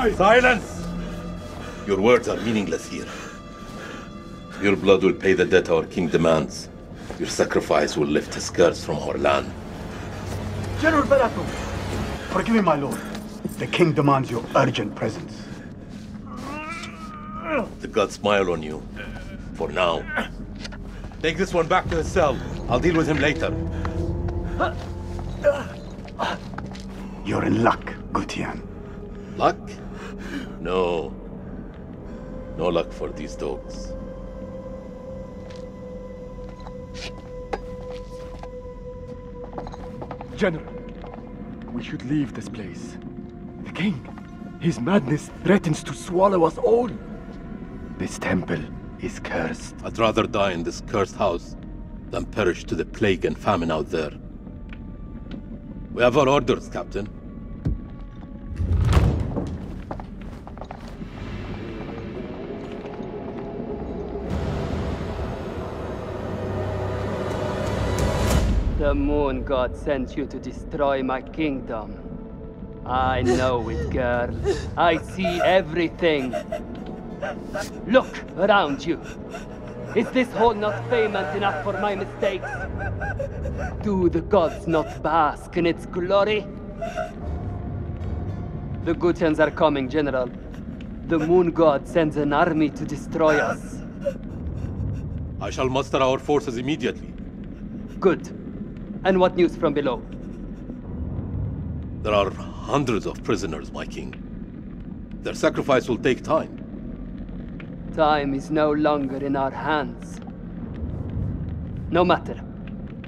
die! Silence! Your words are meaningless here. Your blood will pay the debt our king demands. Your sacrifice will lift his curse from our land. General Balathu, forgive me, my lord. The king demands your urgent presence. The gods smile on you. For now. Take this one back to his cell. I'll deal with him later. You're in luck, Gutian. Luck? No. No luck for these dogs. General, we should leave this place. The king, his madness threatens to swallow us all. This temple is cursed. I'd rather die in this cursed house than perish to the plague and famine out there. We have our orders, Captain. The moon god sent you to destroy my kingdom. I know it, girl. I see everything. Look around you. Is this hall not famous enough for my mistakes? Do the gods not bask in its glory? The Gutians are coming, General. The moon god sends an army to destroy us. I shall muster our forces immediately. Good. And what news from below? There are hundreds of prisoners, my king. Their sacrifice will take time. Time is no longer in our hands. No matter.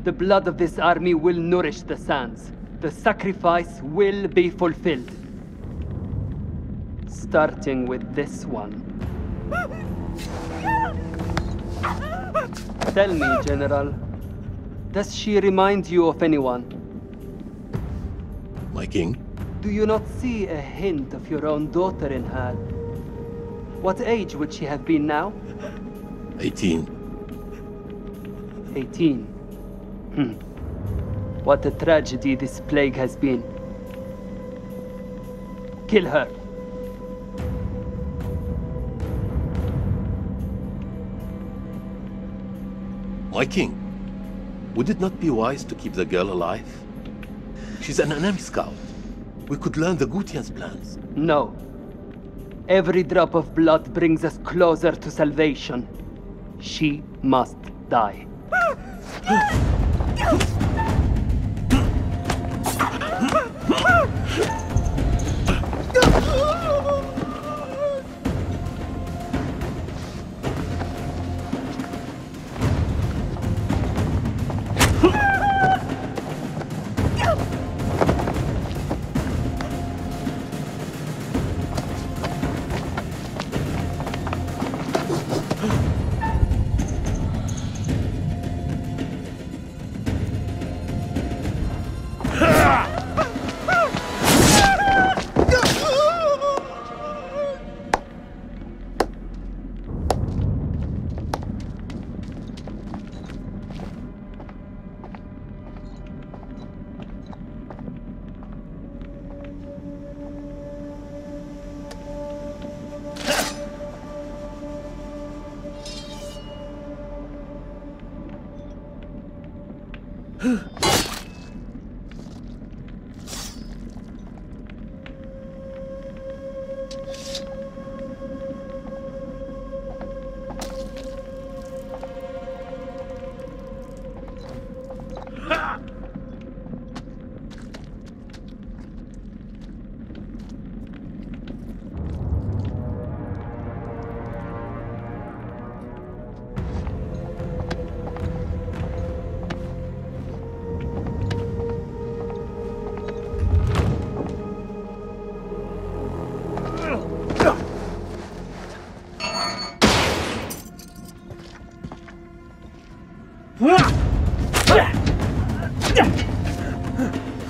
The blood of this army will nourish the sands. The sacrifice will be fulfilled. Starting with this one. Tell me, General. Does she remind you of anyone? My king? Do you not see a hint of your own daughter in her? What age would she have been now? 18. 18. Hmm. What a tragedy this plague has been. Kill her. My king, would it not be wise to keep the girl alive? She's an enemy scout. We could learn the Gutian's plans. No. Every drop of blood brings us closer to salvation. She must die.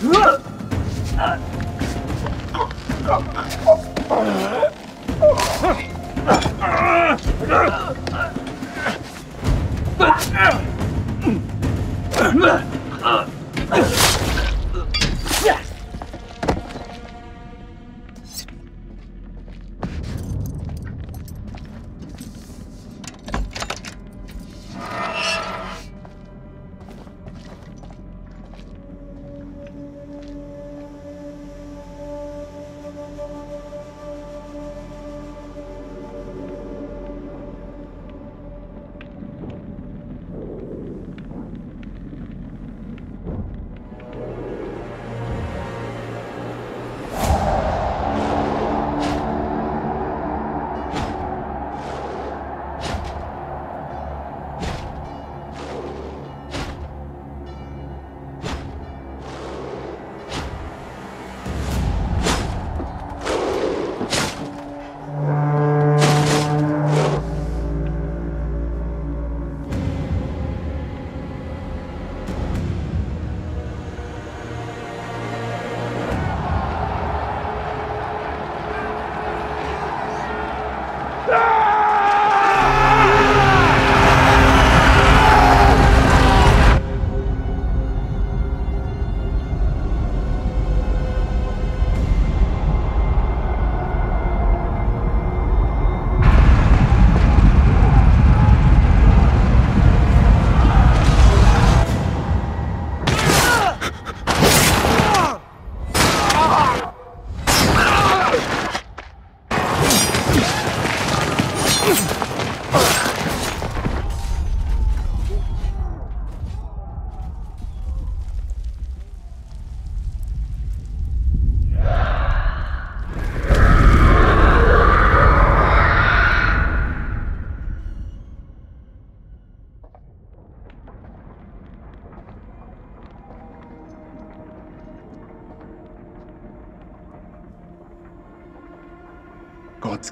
Ugh!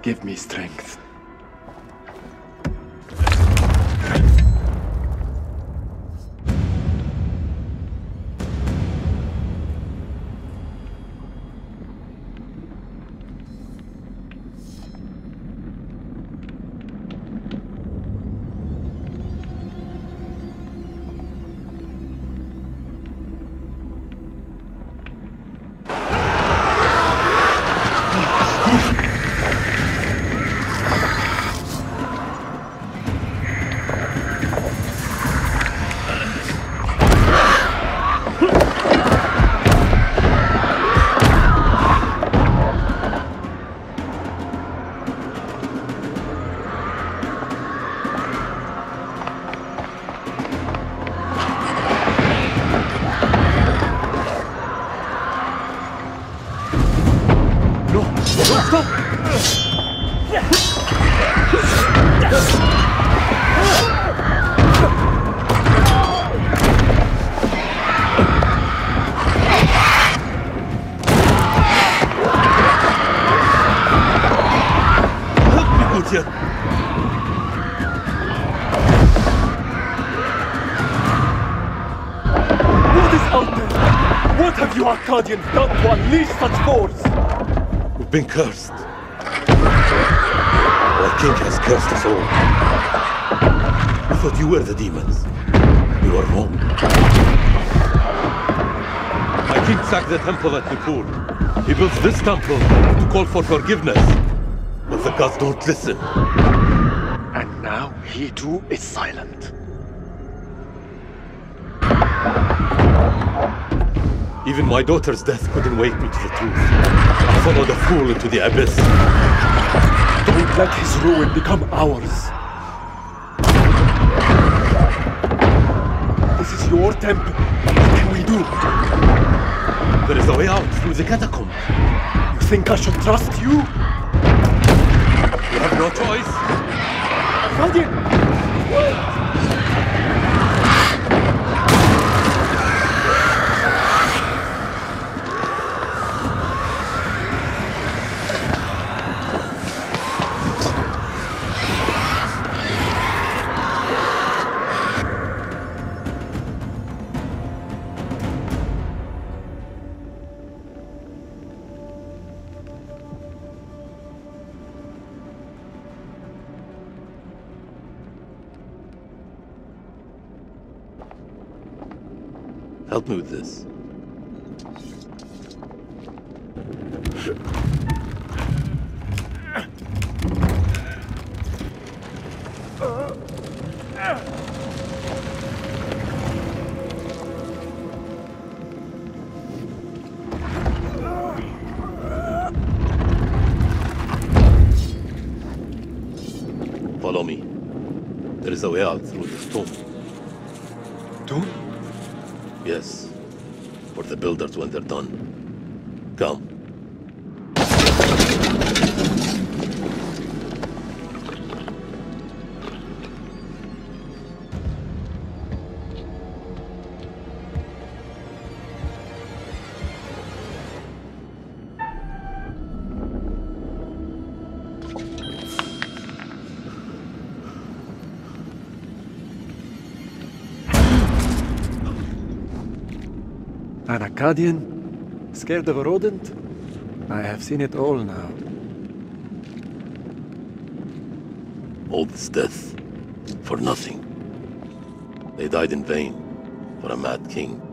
Give me strength. Akkadians done to unleash such force? We've been cursed. Our king has cursed us all. We thought you were the demons. You are wrong. My king sacked the temple at Nippur. He built this temple to call for forgiveness. But the gods don't listen. And now he too is silent. Even my daughter's death couldn't wake me to the truth. I followed a fool into the abyss. Don't let his ruin become ours. This is your temple. What can we do? There is a way out through the catacombs. You think I should trust you? We have no choice. Akkadian! Help me with this. Follow me. There is a way out through the tomb. For when they're done. An Akkadian? Scared of a rodent? I have seen it all now. All this death. For nothing. They died in vain. For a mad king.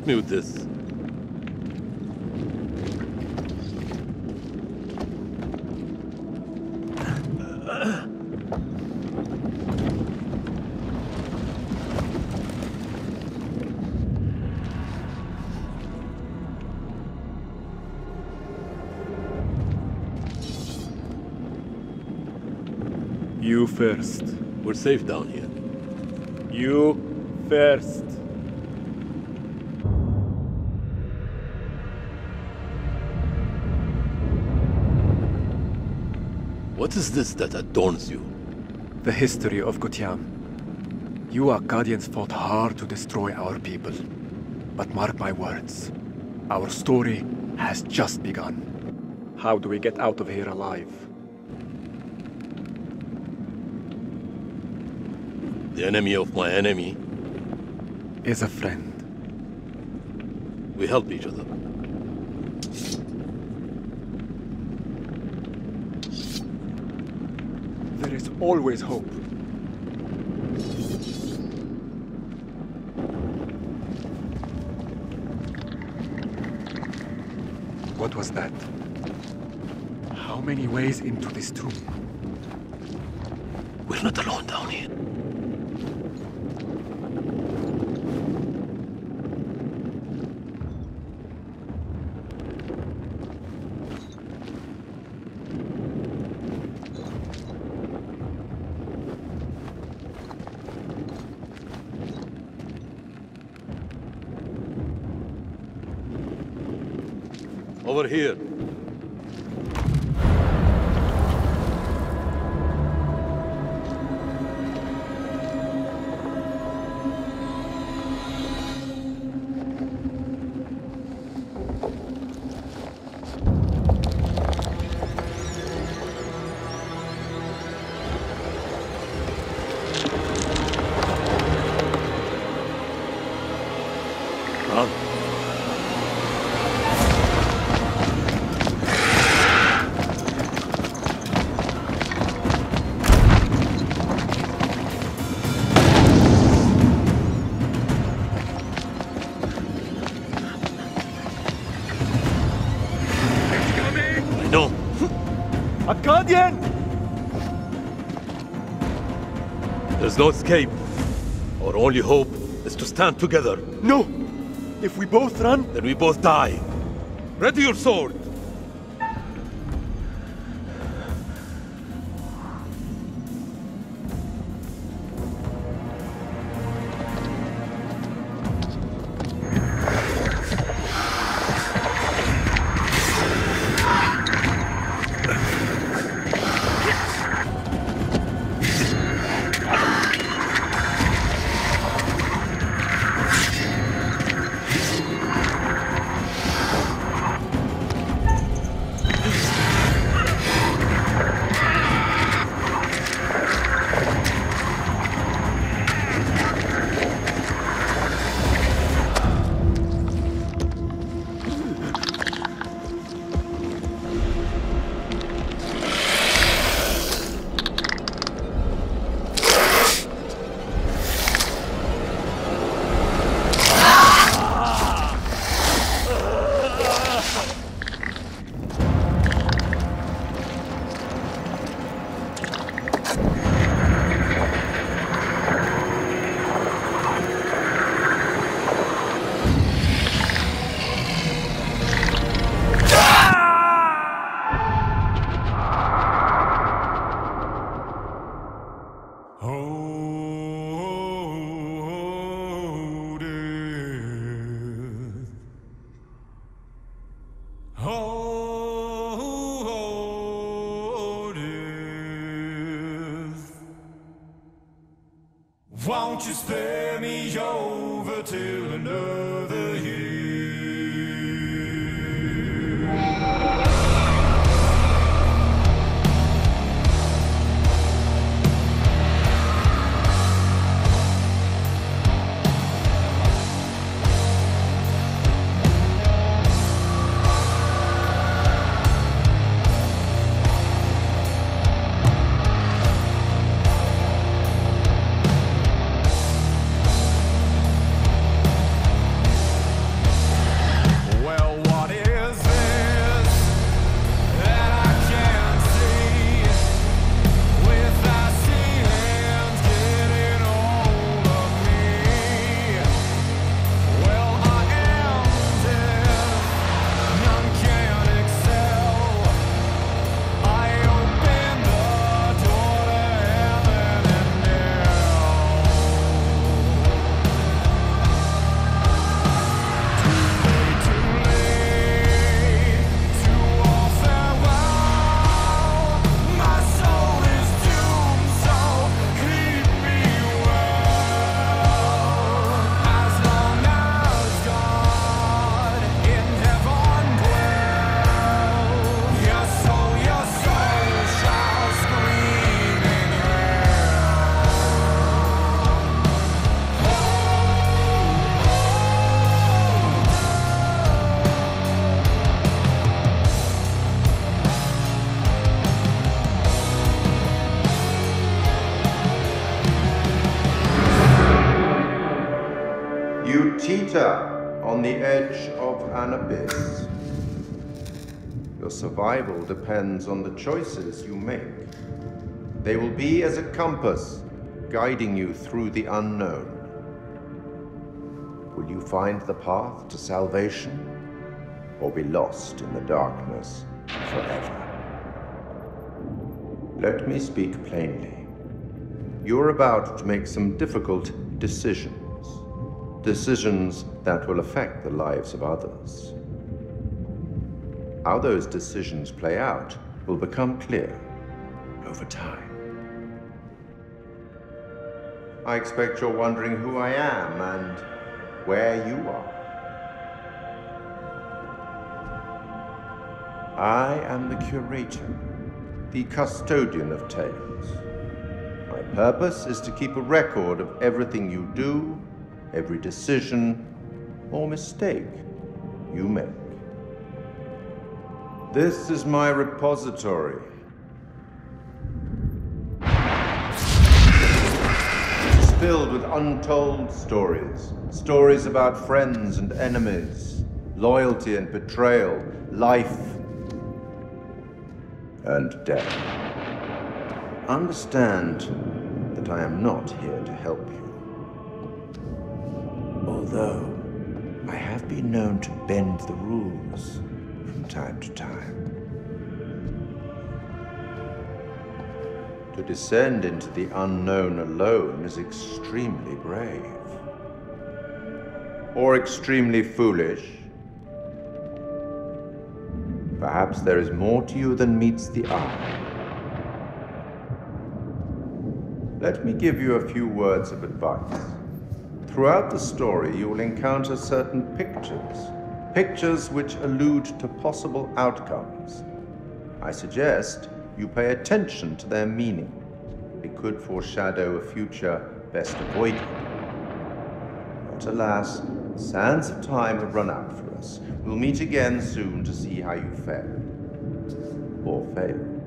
Help me with this. You first. We're safe down here. You first. What is this that adorns you? The history of Gutium. You Akkadians fought hard to destroy our people. But mark my words, our story has just begun. How do we get out of here alive? The enemy of my enemy. Is a friend. We help each other. There is always hope. What was that? How many ways into this tomb? No escape. Our only hope is to stand together. No! If we both run, Then we both die. Ready your sword. Depends on the choices you make. They will be as a compass, guiding you through the unknown. Will you find the path to salvation, or be lost in the darkness forever? Let me speak plainly. You're about to make some difficult decisions. Decisions that will affect the lives of others. How those decisions play out will become clear over time. I expect you're wondering who I am and where you are. I am the curator, the custodian of tales. My purpose is to keep a record of everything you do, every decision or mistake you make. This is my repository. It is filled with untold stories. Stories about friends and enemies, loyalty and betrayal, life and death. Understand that I am not here to help you. Although I have been known to bend the rules time to time. To descend into the unknown alone is extremely brave. Or extremely foolish. Perhaps there is more to you than meets the eye. Let me give you a few words of advice. Throughout the story, you will encounter certain pictures, pictures which allude to possible outcomes. I suggest you pay attention to their meaning. It could foreshadow a future best avoided. But alas, sands of time have run out for us. We'll meet again soon to see how you fare. Or failed.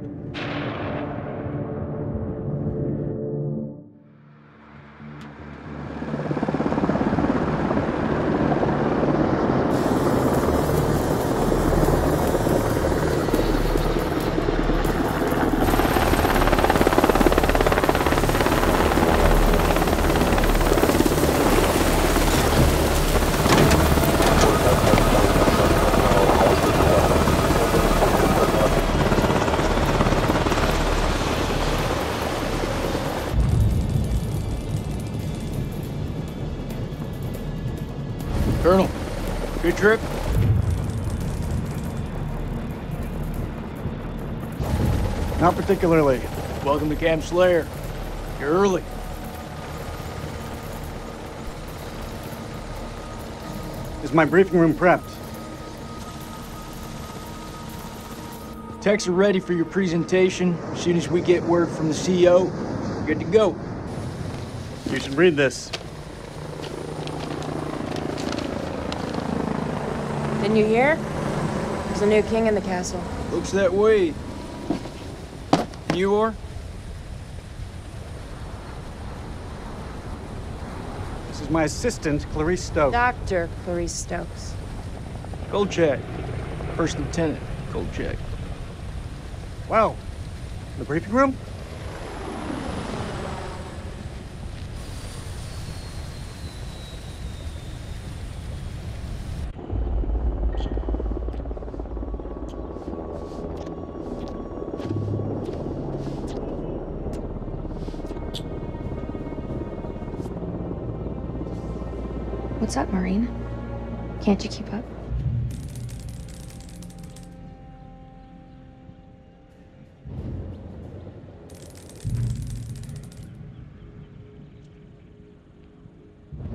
Good trip? Not particularly. Welcome to Camp Slayer. You're early. Is my briefing room prepped? Techs are ready for your presentation. As soon as we get word from the CEO, we're good to go. You should read this. Didn't you hear? There's a new king in the castle. Looks that way. You are? This is my assistant, Clarice Stokes. Dr. Clarice Stokes. Kolchak. First Lieutenant Kolchak. Well, the briefing room? What's up, Marine? Can't you keep up?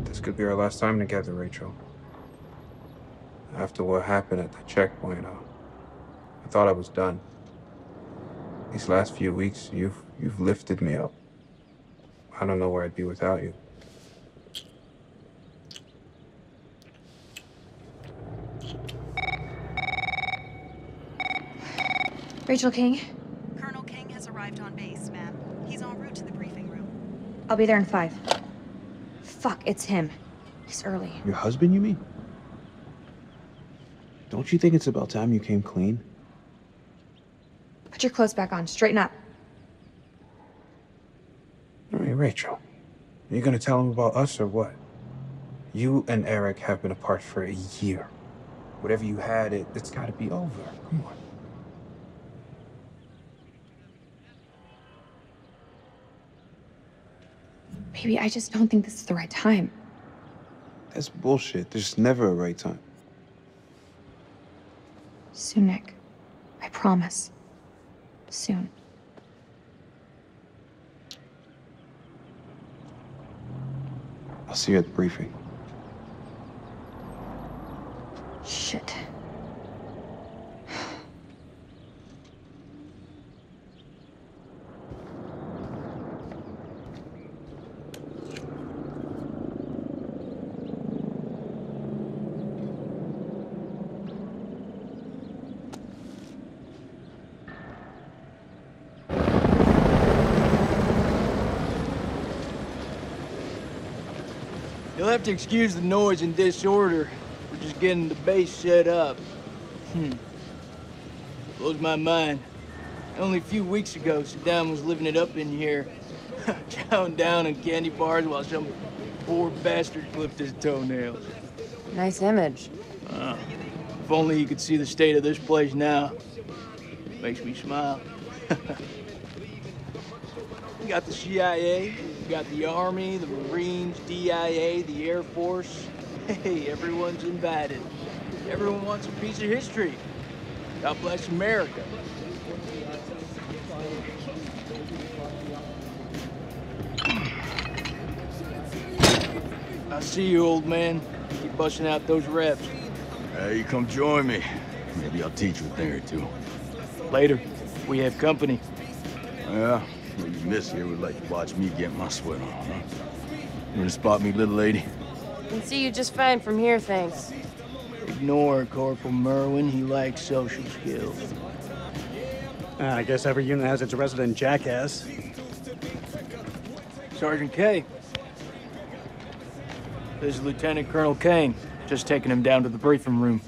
This could be our last time together, Rachel. After what happened at the checkpoint, uh, I thought I was done. These last few weeks, you've you've lifted me up. I don't know where I'd be without you. Rachel King, Colonel King has arrived on base, ma'am. He's en route to the briefing room. I'll be there in five. Fuck, it's him. He's early. Your husband, you mean? Don't you think it's about time you came clean? Put your clothes back on. Straighten up. All right, Rachel. Are you gonna tell him about us or what? You and Eric have been apart for a year. Whatever you had, it, it's gotta be over. Come on. Baby, I just don't think this is the right time. That's bullshit. There's never a right time. Soon, Nick. I promise. Soon. I'll see you at the briefing. Shit. You'll have to excuse the noise and disorder. We're just getting the base set up. Hmm. Blows my mind. Only a few weeks ago, Saddam was living it up in here. Chowing down on candy bars while some poor bastard clipped his toenails. Nice image. Uh, if only you could see the state of this place now. Makes me smile. we got the CIA, we got the Army, the Marines, DIA, the Air Force. Hey, everyone's invited. Everyone wants a piece of history. God bless America. I see you, old man. Keep busting out those reps. Hey, you come join me. Maybe I'll teach you a thing or two. Later. We have company. Yeah, well, you miss here would like to watch me get my sweat on, huh? You wanna spot me, little lady? Can see you just fine from here, thanks. Ignore Corporal Merwin. He lacks social skills. Uh, I guess every unit has its resident jackass. Sergeant Kay. This is Lieutenant Colonel Kane. Just taking him down to the briefing room.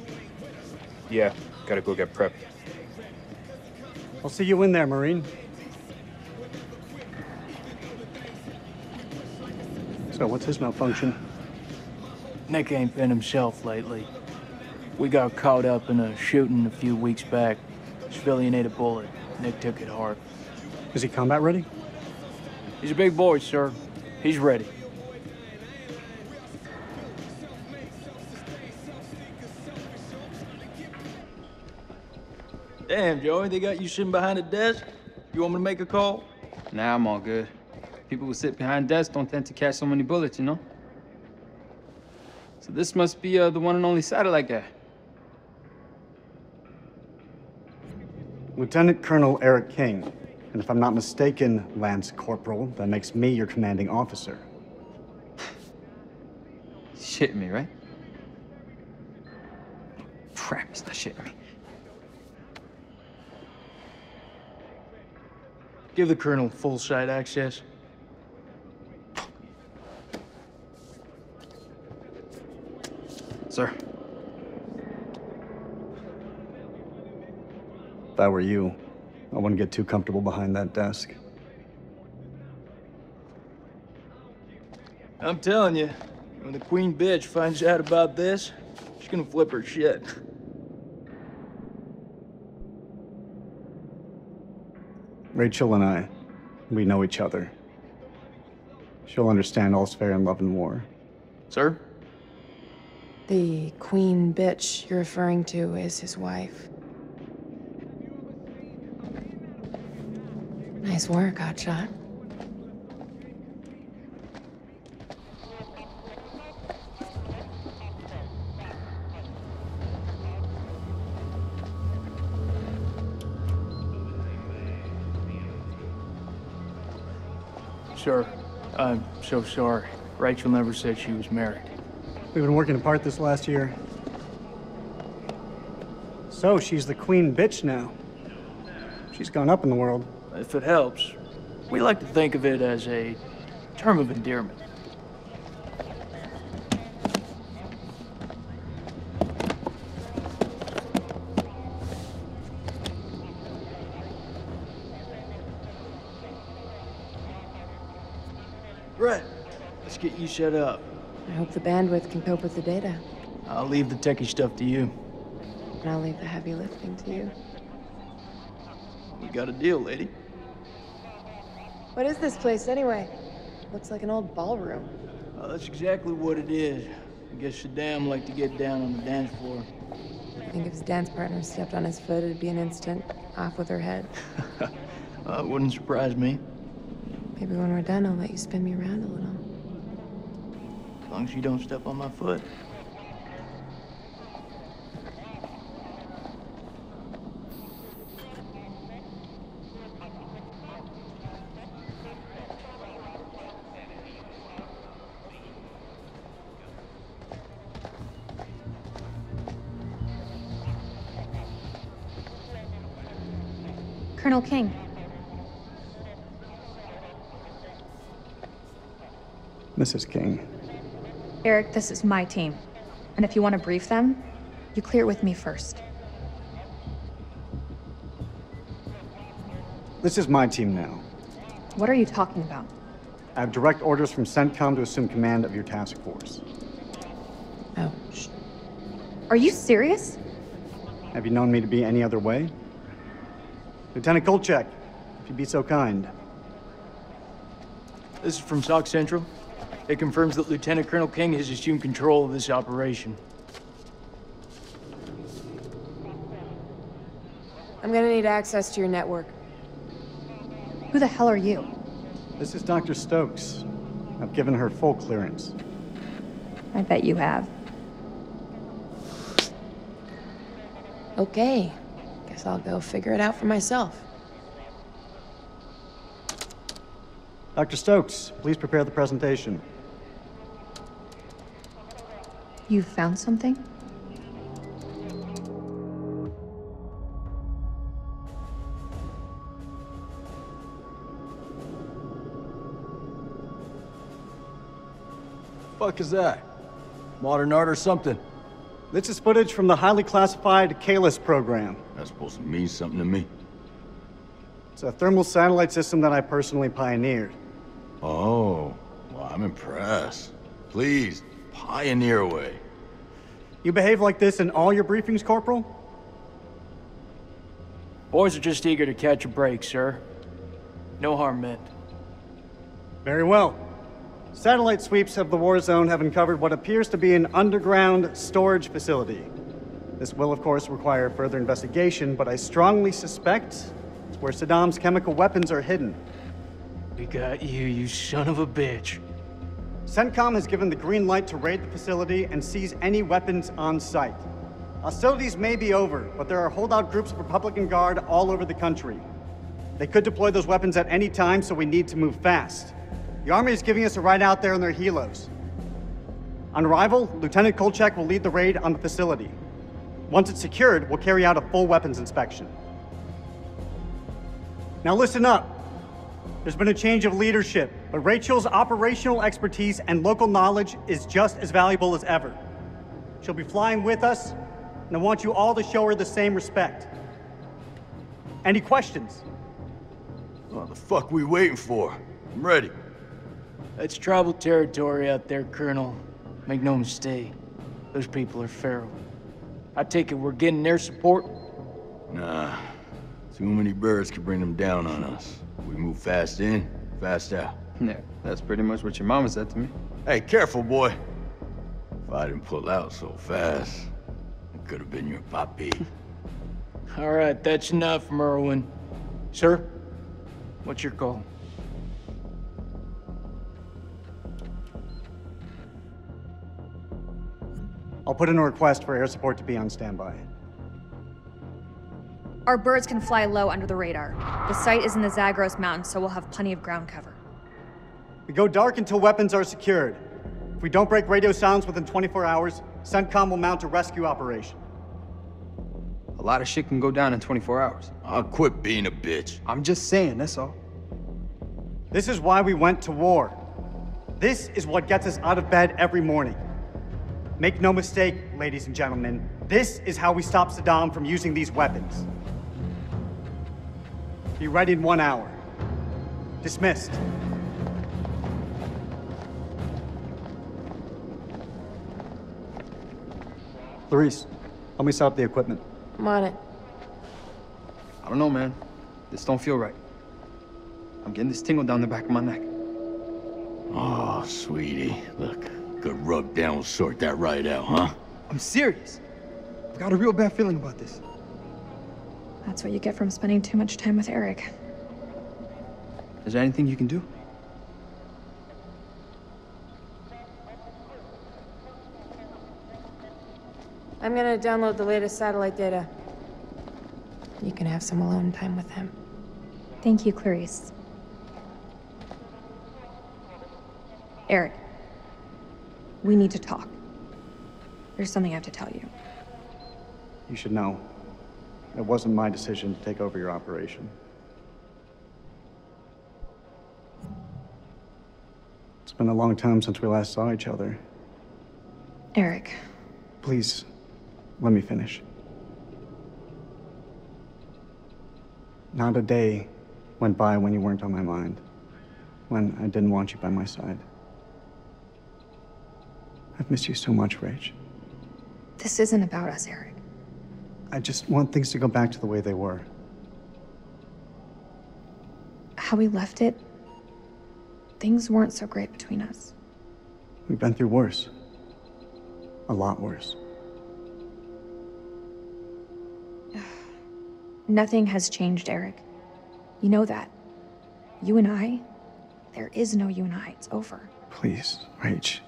Yeah, gotta go get prepped. I'll see you in there, Marine. So, what's his malfunction? Nick ain't been himself lately. We got caught up in a shooting a few weeks back. Civilian ate a bullet. Nick took it hard. Is he combat ready? He's a big boy, sir. He's ready. Damn, Joey, they got you sitting behind a desk? You want me to make a call? Nah, I'm all good. People who sit behind desks don't tend to catch so many bullets, you know? So this must be uh, the one and only satellite guy. Lieutenant Colonel Eric King. And if I'm not mistaken, Lance Corporal, that makes me your commanding officer. shit me, right? Crap, he's not shit me. Give the Colonel full site access. Sir. If I were you, I wouldn't get too comfortable behind that desk. I'm telling you, when the queen bitch finds out about this, she's gonna flip her shit. Rachel and I, we know each other. She'll understand all's fair in love and war. Sir? The queen bitch you're referring to is his wife. Nice work, Hotshot. Sir, I'm uh, so sorry. Rachel never said she was married. We've been working apart this last year. So she's the queen bitch now. She's gone up in the world. If it helps, we like to think of it as a term of endearment. Brett, let's get you set up. I hope the bandwidth can cope with the data. I'll leave the techie stuff to you. And I'll leave the heavy lifting to you. We got a deal, lady. What is this place anyway? Looks like an old ballroom. Uh, that's exactly what it is. I guess Saddam liked to get down on the dance floor. I think if his dance partner stepped on his foot, it'd be an instant off with her head. Uh, it wouldn't surprise me. Maybe when we're done, I'll let you spin me around a little. As long as you don't step on my foot. Colonel King. Mrs. King. Eric, this is my team. And if you want to brief them, you clear it with me first. This is my team now. What are you talking about? I have direct orders from CENTCOM to assume command of your task force. Oh, shh. Are you serious? Have you known me to be any other way? Lieutenant Kolchak, if you'd be so kind. This is from SOC Central. It confirms that Lieutenant Colonel King has assumed control of this operation. I'm gonna need access to your network. Who the hell are you? This is Dr. Stokes. I've given her full clearance. I bet you have. Okay. Guess I'll go figure it out for myself. Dr. Stokes, please prepare the presentation. You found something? Fuck is that? Modern art or something? This is footage from the highly classified Kalis program. That's supposed to mean something to me. It's a thermal satellite system that I personally pioneered. Oh, well, I'm impressed. Please, pioneer away. You behave like this in all your briefings, Corporal? Boys are just eager to catch a break, sir. No harm meant. Very well. Satellite sweeps of the war zone have uncovered what appears to be an underground storage facility. This will, of course, require further investigation, but I strongly suspect it's where Saddam's chemical weapons are hidden. We got you, you son of a bitch. CENTCOM has given the green light to raid the facility and seize any weapons on site. Hostilities may be over, but there are holdout groups of Republican Guard all over the country. They could deploy those weapons at any time, so we need to move fast. The Army is giving us a ride out there in their helos. On arrival, Lieutenant Kolchak will lead the raid on the facility. Once it's secured, we'll carry out a full weapons inspection. Now listen up. There's been a change of leadership, but Rachel's operational expertise and local knowledge is just as valuable as ever. She'll be flying with us, and I want you all to show her the same respect. Any questions? What the fuck we waiting for? I'm ready. That's tribal territory out there, Colonel. Make no mistake. Those people are feral. I take it we're getting their support? Nah. Too many birds could bring them down on us. We move fast in, fast out. Yeah, that's pretty much what your mama said to me. Hey, careful, boy. If I didn't pull out so fast, it could have been your papi. All right, that's enough, Merwin. Sir, what's your call? I'll put in a request for air support to be on standby. Our birds can fly low under the radar. The site is in the Zagros Mountains, so we'll have plenty of ground cover. We go dark until weapons are secured. If we don't break radio sounds within 24 hours, CENTCOM will mount a rescue operation. A lot of shit can go down in 24 hours. I'll quit being a bitch. I'm just saying, that's all. This is why we went to war. This is what gets us out of bed every morning. Make no mistake, ladies and gentlemen, this is how we stop Saddam from using these weapons. Be ready in one hour. Dismissed. Clarice, help me set up the equipment. I'm on it. I don't know, man. This don't feel right. I'm getting this tingle down the back of my neck. Oh, sweetie. Look, good rub down will sort that right out, huh? I'm serious. I've got a real bad feeling about this. That's what you get from spending too much time with Eric. Is there anything you can do? I'm gonna download the latest satellite data. You can have some alone time with him. Thank you, Clarice. Eric, we need to talk. There's something I have to tell you. You should know. It wasn't my decision to take over your operation. It's been a long time since we last saw each other. Eric, Please, let me finish. Not a day went by when you weren't on my mind. When I didn't want you by my side. I've missed you so much, Rach. this isn't about us, Eric. I just want things to go back to the way they were. How we left it, things weren't so great between us. We've been through worse. A lot worse. Nothing has changed, Eric. You know that. You and I, there is no you and I. It's over. Please, Rach.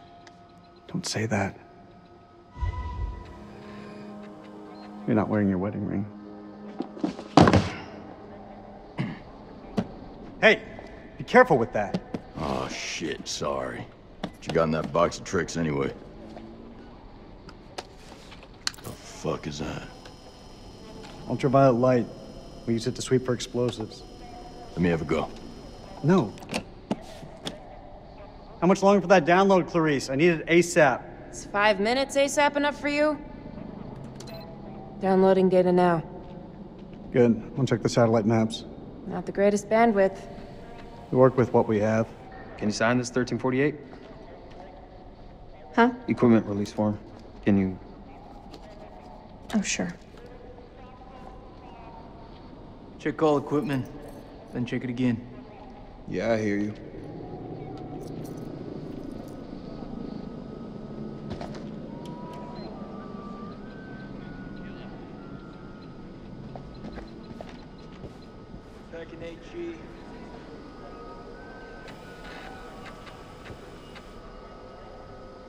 Don't say that. You're not wearing your wedding ring. Hey, be careful with that. Oh, shit, sorry. What you got in that box of tricks anyway? The fuck is that? Ultraviolet light. We use it to sweep for explosives. Let me have a go. No. How much longer for that download, Clarice? I need it ASAP. Is five minutes ASAP enough for you? Downloading data now. Good. I'll check the satellite maps. Not the greatest bandwidth. We work with what we have. Can you sign this 1348? Huh? Equipment release form. Can you... Oh, sure. Check all equipment, then check it again. Yeah, I hear you.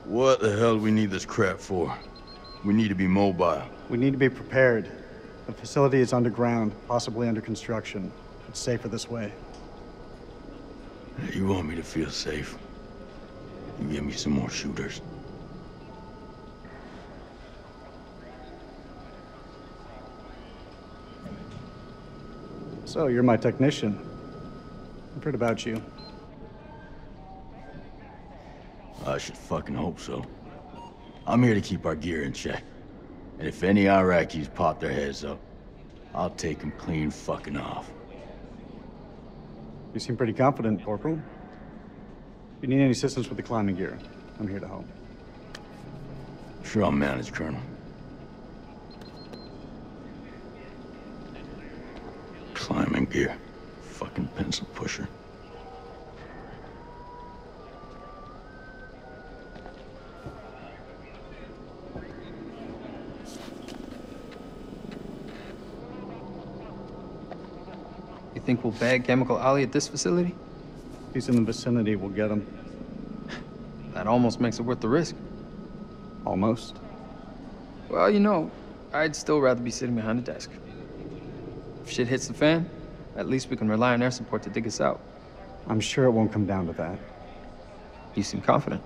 What the hell do we need this crap for? We need to be mobile. We need to be prepared. The facility is underground, possibly under construction. It's safer this way. You want me to feel safe? You give me some more shooters. So, you're my technician. I've heard about you. I should fucking hope so. I'm here to keep our gear in check. And if any Iraqis pop their heads up, I'll take them clean fucking off. You seem pretty confident, Corporal. If you need any assistance with the climbing gear, I'm here to help. Sure I'll manage, Colonel. Climbing gear. Fucking pencil pusher. Think we'll bag Chemical Ali at this facility? If he's in the vicinity, we'll get him. That almost makes it worth the risk. Almost. Well, you know, I'd still rather be sitting behind a desk. If shit hits the fan, at least we can rely on air support to dig us out. I'm sure it won't come down to that. You seem confident.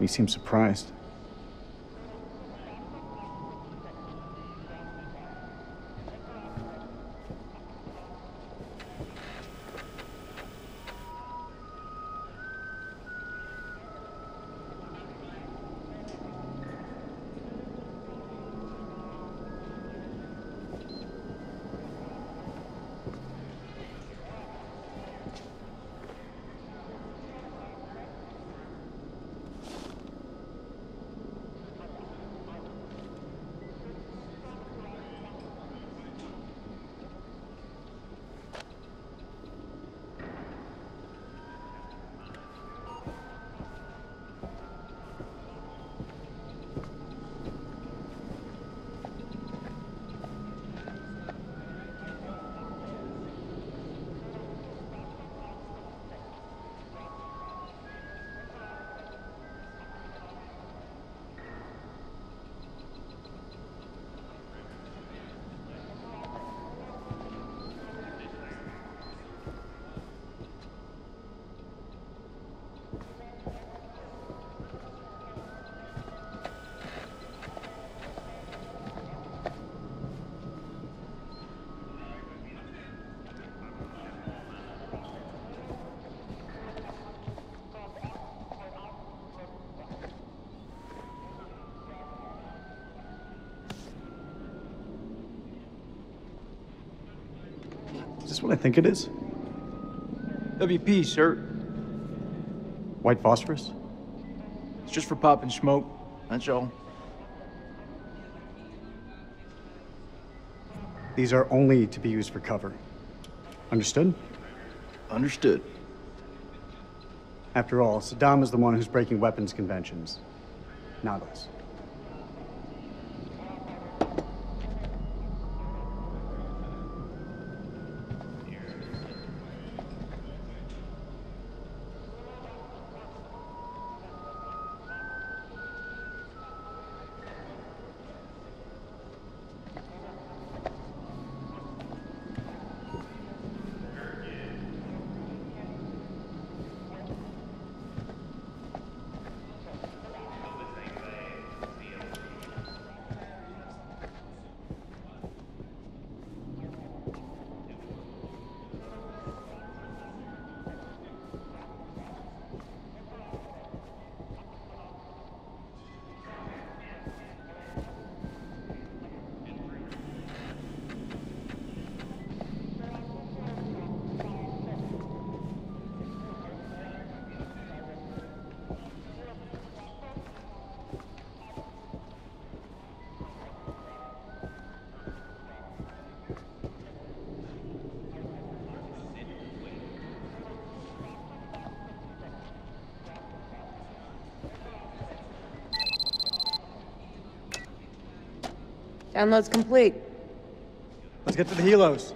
You seem surprised. Think it is? WP, sir. White phosphorus? It's just for popping smoke. That's all. These are only to be used for cover. Understood? Understood. After all, Saddam is the one who's breaking weapons conventions, not us. Download's complete. Let's get to the helos.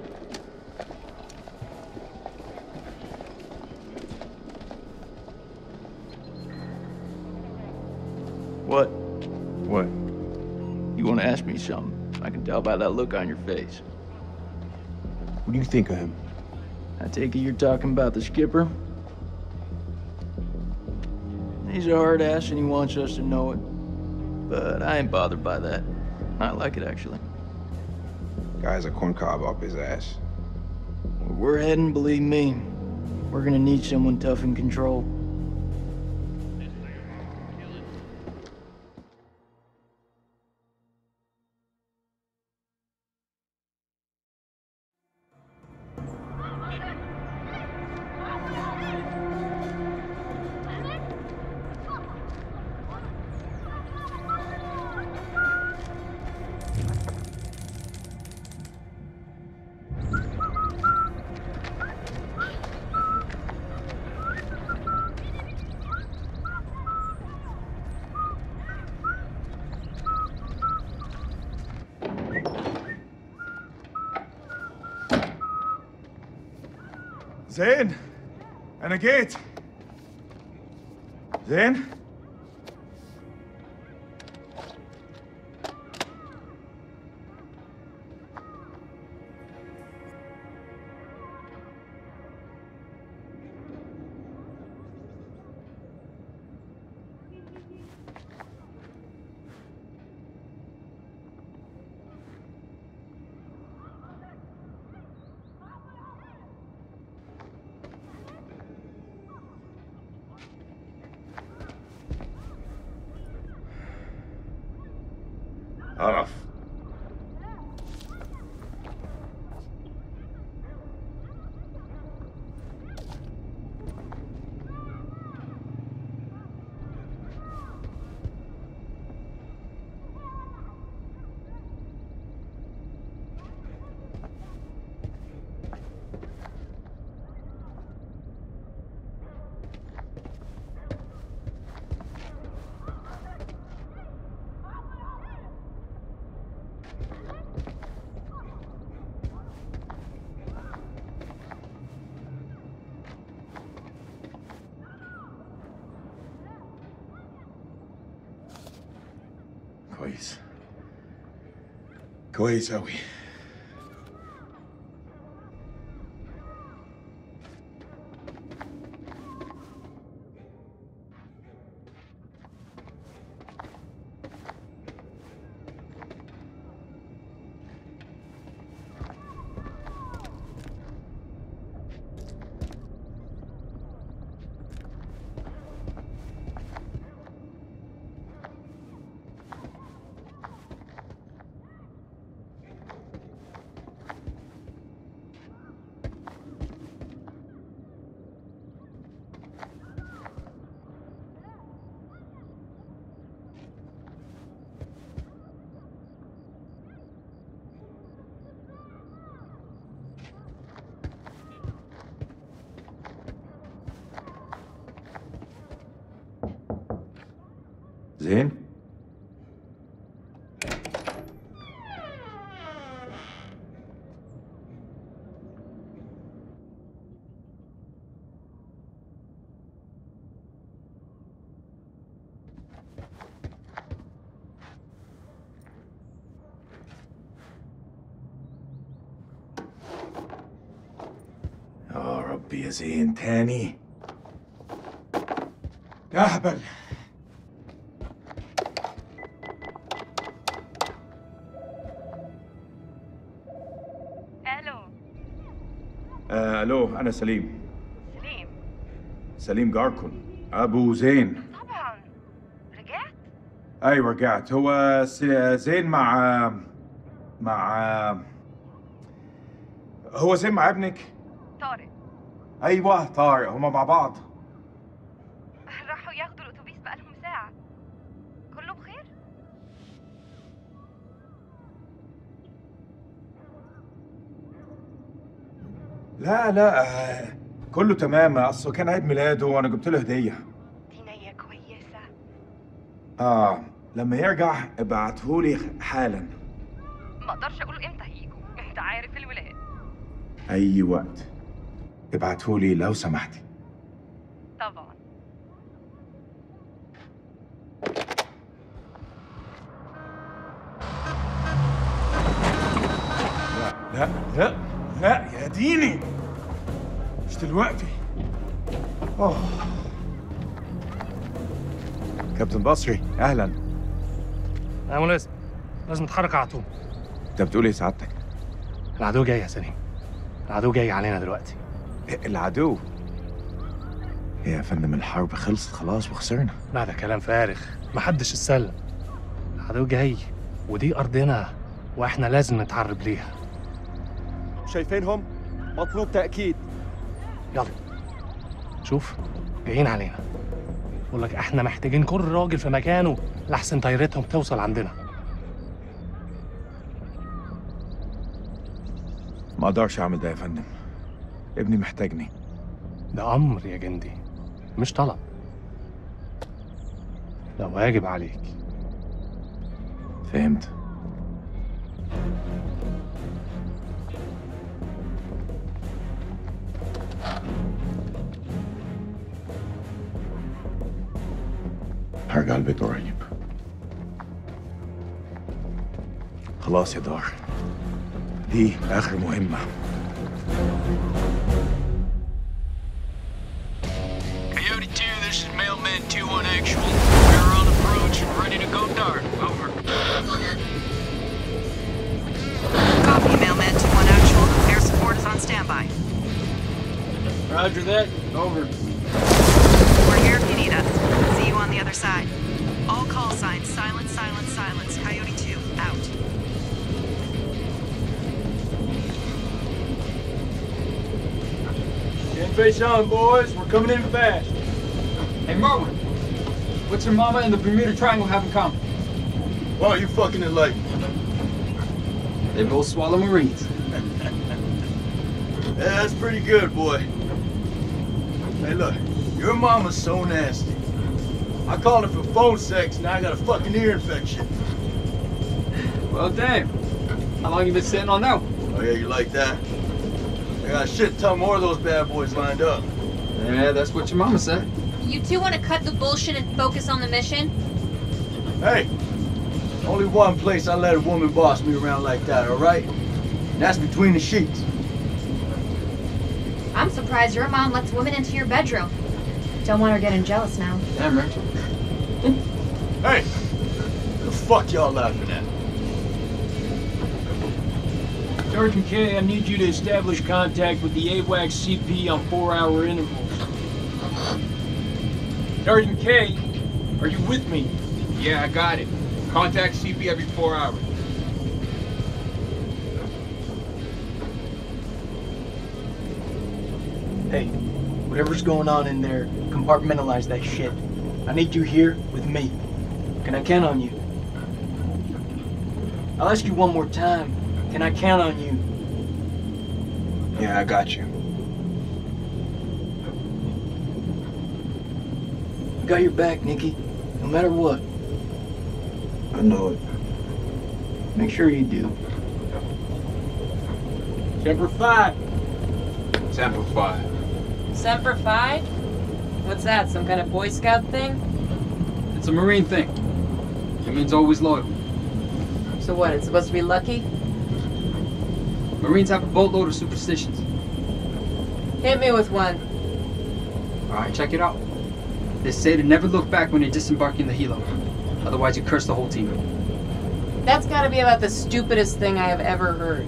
What? What? You want to ask me something? I can tell by that look on your face. What do you think of him? I take it you're talking about the skipper? He's a hard ass and he wants us to know it. But I ain't bothered by that. I like it, actually. Guy's a corncob up his ass. Where we're heading, believe me, we're gonna need someone tough in control. git. اعرف Ways are we? sehen? Oh, Rabbi tanny. in Tanny. Ah, أنا سليم. سليم. سليم جاركون. أبو زين. طبعا. رجعت؟ أيوه رجعت. هو زين مع مع هو زين مع ابنك؟ طارق. أيوه طارق. هما مع بعض. لا لا آه، كله تمام. اصله كان عيد ميلاده وأنا جبت له هدية. دي كويسة. آه لما يرجع ابعتهولي حالا. ما أقدرش أقول إمتى هيجوا. أنت عارف الولاد. أي وقت. ابعتهولي لو سمحتي طبعا لا لا لا يا ديني مش دلوقتي. أوه. كابتن بصري أهلا. يا ملازم. لازم نتحرك على طول. أنت بتقول إيه سعادتك؟ العدو جاي يا سليم. العدو جاي علينا دلوقتي. العدو؟ يا فندم الحرب خلصت خلاص وخسرنا. لا ده كلام فارغ. محدش اتسلم العدو جاي ودي أرضنا وإحنا لازم نتعرب ليها. شايفينهم؟ مطلوب تأكيد. يلا. شوف جايين علينا. بقول لك إحنا محتاجين كل راجل في مكانه لحسن طيارتهم توصل عندنا. ما أقدرش أعمل ده يا فندم. ابني محتاجني. ده أمر يا جندي مش طلب. ده واجب عليك. فهمت. هرجع البيت قريب خلاص يا دار دي اخر مهمه Coyote 2, this is Mailman 2-1 actual. We're on approach and ready to go dark. Over. Copy, Mailman 2-1 actual. Air support is on standby. Roger that. Over. other side. All call signs, silence, silence, silence. Coyote 2, out. Get face on, boys. We're coming in fast. Hey, Merwin. What's your mama and the Bermuda Triangle have in common? Why are you fucking enlightened? They both swallow Marines. Yeah, that's pretty good, boy. Hey, look, your mama's so nasty. I called her for phone sex, now I got a fucking ear infection. Well, damn. How long you been sitting on that? Oh, yeah, you like that? I got a shit ton more of those bad boys lined up. Yeah, that's what your mama said. You two want to cut the bullshit and focus on the mission? Hey, only one place I let a woman boss me around like that, all right? And that's between the sheets. I'm surprised your mom lets women into your bedroom. Don't want her getting jealous now. Damn, Rachel. Hey, what the fuck y'all laughing at? Sergeant Kay, I need you to establish contact with the AWACS CP on four-hour intervals. Sergeant Kay, are you with me? Yeah, I got it. Contact CP every four hours. Hey, whatever's going on in there, compartmentalize that shit. I need you here with me. Can I count on you? I'll ask you one more time. Can I count on you? Yeah, I got you. I got your back, Nikki. No matter what. I know it. Make sure you do. Semper Fi. Semper Fi. Semper Fi? What's that, some kind of Boy Scout thing? It's a Marine thing. It means always loyal. So what, it's supposed to be lucky? Marines have a boatload of superstitions. Hit me with one. Alright, check it out. They say to never look back when you're disembarking the helo. Otherwise, you curse the whole team. That's gotta be about the stupidest thing I have ever heard.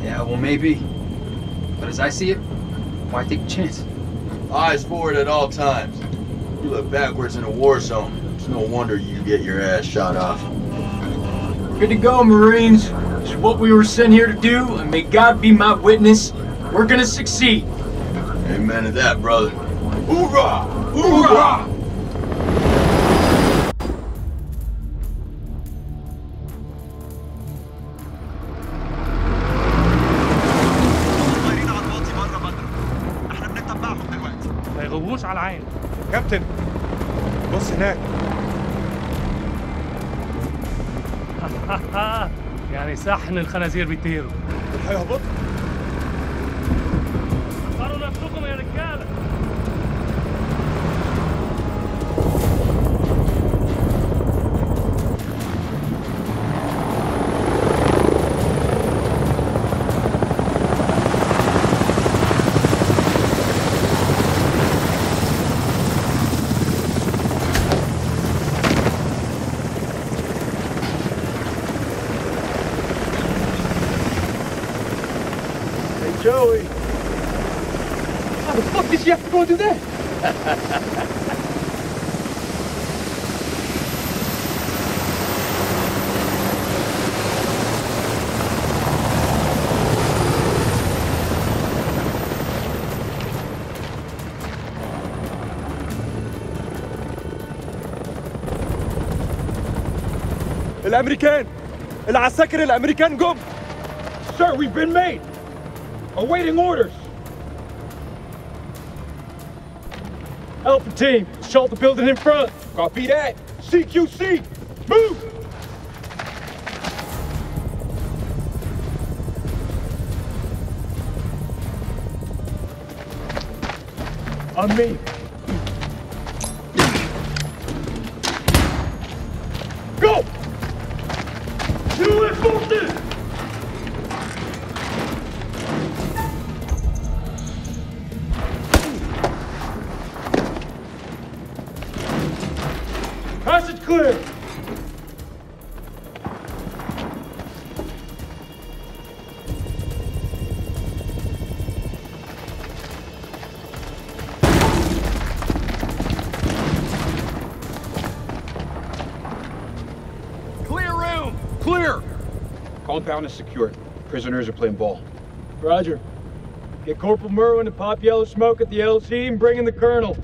Yeah, well, maybe. But as I see it, why take a chance? Eyes forward at all times. You look backwards in a war zone. It's no wonder you get your ass shot off. Good to go, Marines. It's what we were sent here to do, and may God be my witness. We're gonna succeed. Amen to that, brother. Hoorah! Hoorah! لحن الخنازير بيطيروا هيهبطوا Joey. How the fuck did you have to go and do that? الامريكان العساكر الامريكان جم Sir, we've been made. Awaiting orders. Alpha team, assault the building in front. Copy that. CQC, move! On me. Compound is secure. Prisoners are playing ball. Roger. Get Corporal Merwin to pop yellow smoke at the LZ and bring in the Colonel.